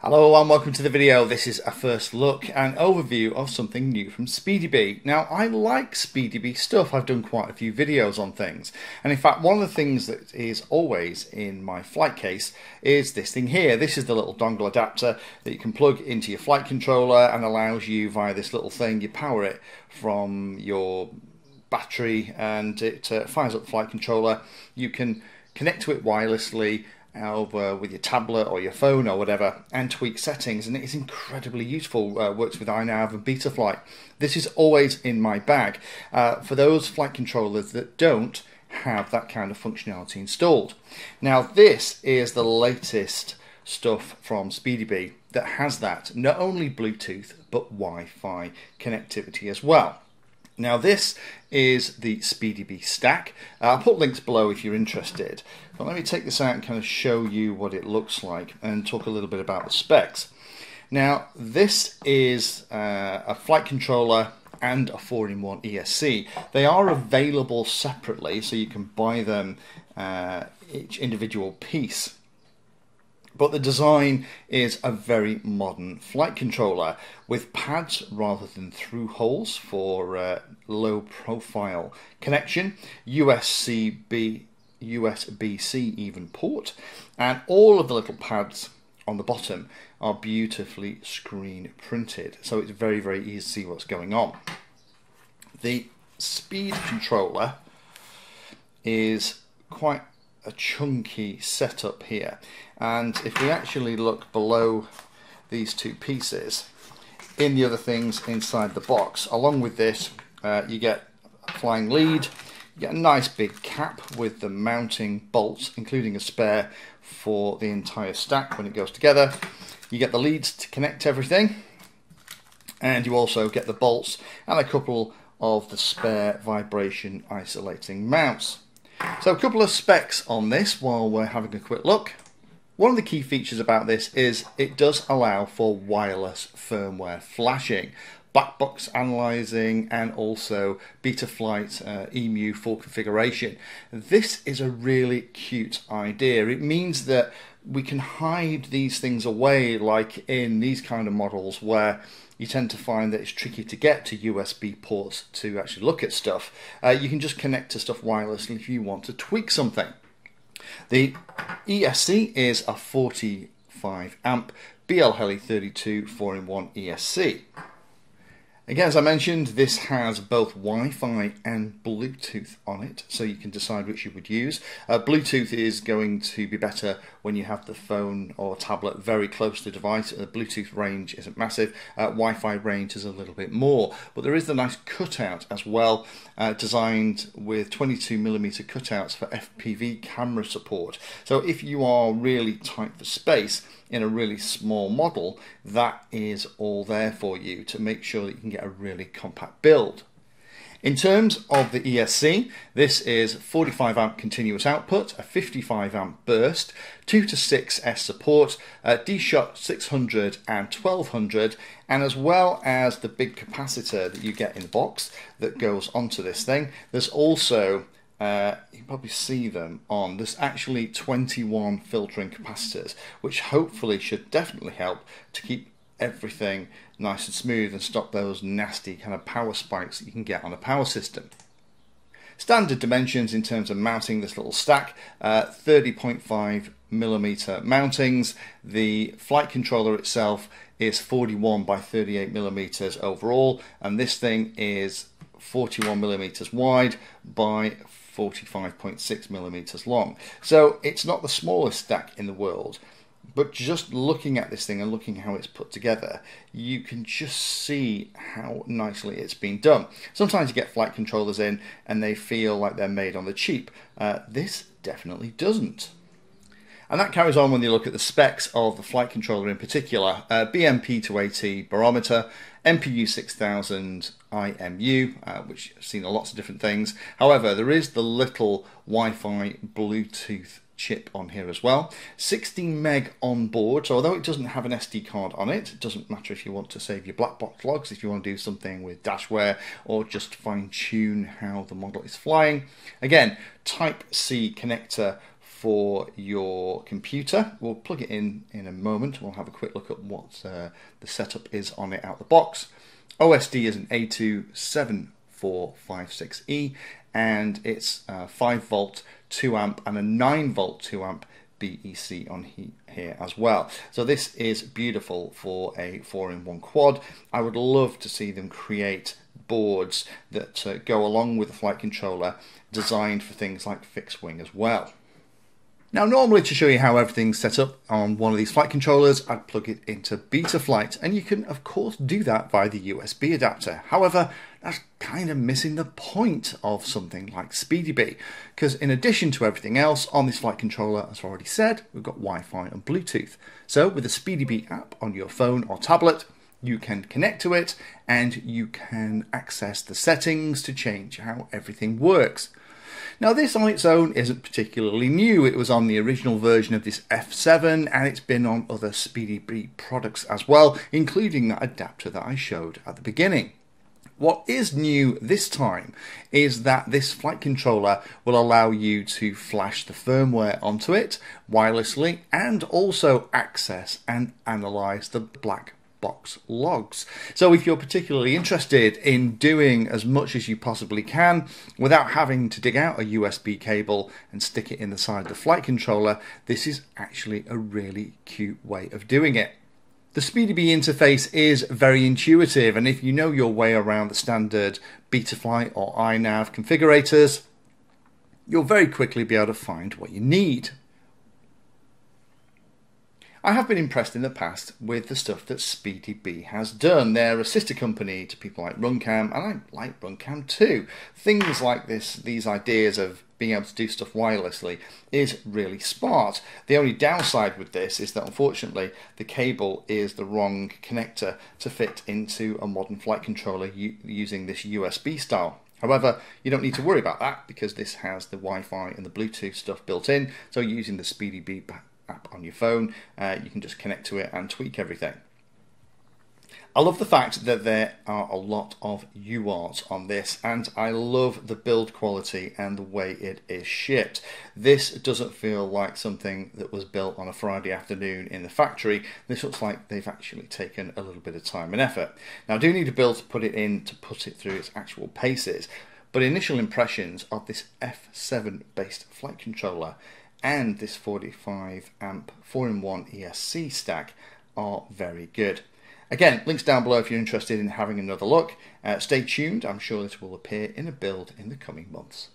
Hello and welcome to the video. This is a first look and overview of something new from SpeedyBee. Now I like SpeedyBee stuff, I've done quite a few videos on things and in fact one of the things that is always in my flight case is this thing here. This is the little dongle adapter that you can plug into your flight controller and allows you via this little thing, you power it from your battery and it uh, fires up the flight controller. You can connect to it wirelessly over with your tablet or your phone or whatever and tweak settings and it is incredibly useful uh, works with iNav and Betaflight. This is always in my bag. Uh, for those flight controllers that don't have that kind of functionality installed. Now this is the latest stuff from SpeedyBee that has that. Not only Bluetooth but Wi-Fi connectivity as well now this is the SpeedyBee stack. Uh, I'll put links below if you're interested. But let me take this out and kind of show you what it looks like and talk a little bit about the specs. Now this is uh, a flight controller and a 4-in-1 ESC. They are available separately so you can buy them uh, each individual piece but the design is a very modern flight controller with pads rather than through holes for uh, low profile connection, USB, USB-C even port, and all of the little pads on the bottom are beautifully screen printed. So it's very, very easy to see what's going on. The speed controller is quite a chunky setup here. And if we actually look below these two pieces, in the other things inside the box, along with this, uh, you get a flying lead, you get a nice big cap with the mounting bolts, including a spare for the entire stack when it goes together. You get the leads to connect everything, and you also get the bolts and a couple of the spare vibration isolating mounts. So a couple of specs on this while we're having a quick look. One of the key features about this is it does allow for wireless firmware flashing, black box analyzing and also Betaflight uh, EMU full configuration. This is a really cute idea. It means that we can hide these things away like in these kind of models where you tend to find that it's tricky to get to USB ports to actually look at stuff. Uh, you can just connect to stuff wirelessly if you want to tweak something. The ESC is a 45 amp BLHeli 32 4-in-1 ESC. Again, as I mentioned, this has both Wi-Fi and Bluetooth on it, so you can decide which you would use. Uh, Bluetooth is going to be better when you have the phone or tablet very close to the device. The Bluetooth range isn't massive. Uh, Wi-Fi range is a little bit more, but there is the nice cutout as well, uh, designed with 22mm cutouts for FPV camera support. So if you are really tight for space, in a really small model, that is all there for you to make sure that you can get a really compact build. In terms of the ESC, this is 45 amp continuous output, a 55 amp burst, 2 to 6 S support, D-Shot 600 and 1200, and as well as the big capacitor that you get in the box that goes onto this thing, there's also uh, you probably see them on. There's actually 21 filtering capacitors, which hopefully should definitely help to keep everything nice and smooth and stop those nasty kind of power spikes that you can get on a power system. Standard dimensions in terms of mounting this little stack, uh, 30.5 millimeter mountings. The flight controller itself is 41 by 38 millimeters overall, and this thing is 41 millimeters wide by 45.6 millimeters long. So it's not the smallest stack in the world, but just looking at this thing and looking how it's put together, you can just see how nicely it's been done. Sometimes you get flight controllers in and they feel like they're made on the cheap. Uh, this definitely doesn't. And that carries on when you look at the specs of the flight controller in particular. Uh, BMP280 barometer, MPU 6000 IMU, uh, which has seen lots of different things. However, there is the little Wi-Fi Bluetooth chip on here as well. 16 meg on board, so although it doesn't have an SD card on it, it doesn't matter if you want to save your black box logs, if you want to do something with dashware, or just fine tune how the model is flying. Again, Type C connector for your computer. We'll plug it in in a moment. We'll have a quick look at what uh, the setup is on it out the box. OSD is an AT7456E and it's uh, 5 volt 2 amp and a 9 volt 2 amp BEC on here as well. So this is beautiful for a 4-in-1 quad. I would love to see them create boards that uh, go along with the flight controller designed for things like fixed wing as well. Now normally to show you how everything's set up on one of these flight controllers, I'd plug it into Betaflight and you can of course do that via the USB adapter. However, that's kind of missing the point of something like SpeedyBee because in addition to everything else on this flight controller, as I've already said, we've got Wi-Fi and Bluetooth. So with the SpeedyBee app on your phone or tablet, you can connect to it and you can access the settings to change how everything works. Now this on its own isn't particularly new, it was on the original version of this F7 and it's been on other SpeedyBee products as well, including that adapter that I showed at the beginning. What is new this time is that this flight controller will allow you to flash the firmware onto it wirelessly and also access and analyze the black box logs. So if you're particularly interested in doing as much as you possibly can without having to dig out a USB cable and stick it in the side of the flight controller, this is actually a really cute way of doing it. The SpeedyBee interface is very intuitive and if you know your way around the standard Betaflight or iNav configurators, you'll very quickly be able to find what you need. I have been impressed in the past with the stuff that SpeedyBee has done. They're a sister company to people like Runcam, and I like Runcam too. Things like this, these ideas of being able to do stuff wirelessly is really smart. The only downside with this is that unfortunately the cable is the wrong connector to fit into a modern flight controller using this USB style. However, you don't need to worry about that because this has the Wi-Fi and the Bluetooth stuff built in. So using the SpeedyBee app on your phone, uh, you can just connect to it and tweak everything. I love the fact that there are a lot of UARTs on this and I love the build quality and the way it is shipped. This doesn't feel like something that was built on a Friday afternoon in the factory. This looks like they've actually taken a little bit of time and effort. Now I do need a build to put it in to put it through its actual paces but initial impressions of this F7 based flight controller and this 45 amp 4-in-1 ESC stack are very good. Again, links down below if you're interested in having another look. Uh, stay tuned, I'm sure this will appear in a build in the coming months.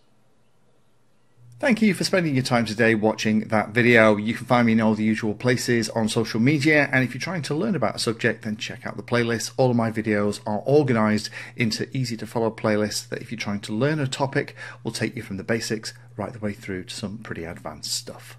Thank you for spending your time today watching that video. You can find me in all the usual places on social media and if you're trying to learn about a subject then check out the playlist. All of my videos are organised into easy to follow playlists that if you're trying to learn a topic will take you from the basics right the way through to some pretty advanced stuff.